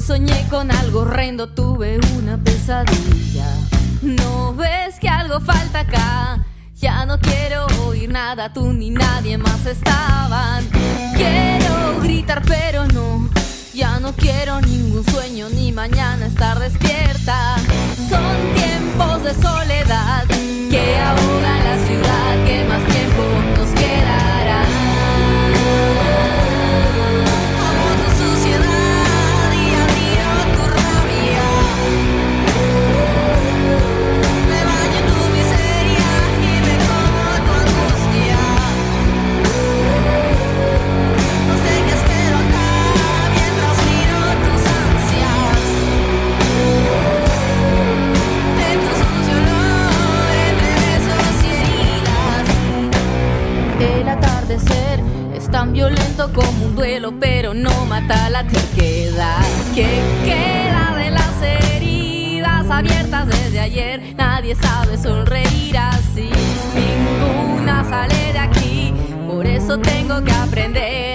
Soñé con algo horrendo, tuve una pesadilla. No ves que algo falta acá. Ya no quiero oír nada, tú ni nadie más estaban. Quiero gritar, pero no. Ya no quiero ningún sueño, ni mañana estar despierta. Son tiempos de soledad que ahoga la ciudad que más Es tan violento como un duelo, pero no mata la terquedad que queda de las heridas abiertas desde ayer. Nadie sabe sonreír así, ninguna sale de aquí. Por eso tengo que aprender.